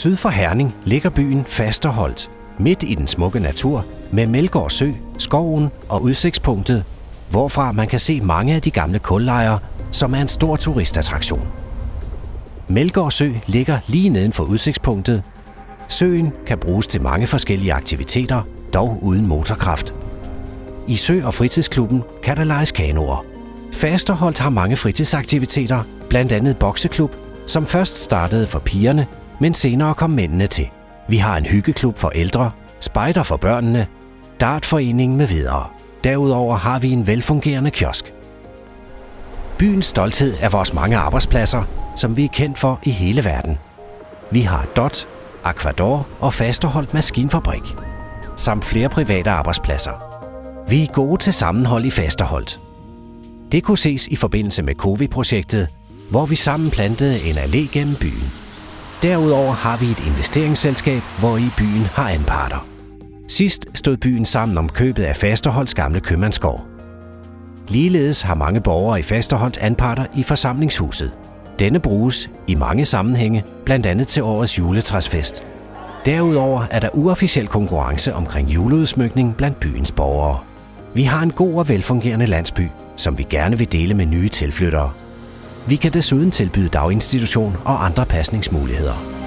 Syd for Herning ligger byen Fasterholt, midt i den smukke natur, med Melgård Sø, skoven og udsigtspunktet, hvorfra man kan se mange af de gamle kullejre, som er en stor turistattraktion. Melgård Sø ligger lige neden for udsigtspunktet. Søen kan bruges til mange forskellige aktiviteter, dog uden motorkraft. I Sø- og fritidsklubben kan der lejes kanoer. Fasterholt har mange fritidsaktiviteter, blandt andet bokseklub, som først startede for pigerne, men senere kom mændene til. Vi har en hyggeklub for ældre, spejder for børnene, dartforening med videre. Derudover har vi en velfungerende kiosk. Byens stolthed er vores mange arbejdspladser, som vi er kendt for i hele verden. Vi har DOT, Aquador og Fasterholdt Maskinfabrik, samt flere private arbejdspladser. Vi er gode til sammenhold i Fasterholdt. Det kunne ses i forbindelse med COVID-projektet, hvor vi sammen plantede en allé gennem byen. Derudover har vi et investeringsselskab, hvor i byen har anparter. Sidst stod byen sammen om købet af Fasterholds gamle købmandsgård. Ligeledes har mange borgere i Fasterholdt anparter i forsamlingshuset. Denne bruges i mange sammenhænge, blandt andet til årets juletræsfest. Derudover er der uofficiel konkurrence omkring juleudsmykning blandt byens borgere. Vi har en god og velfungerende landsby, som vi gerne vil dele med nye tilflyttere. Vi kan desuden tilbyde daginstitution og andre pasningsmuligheder.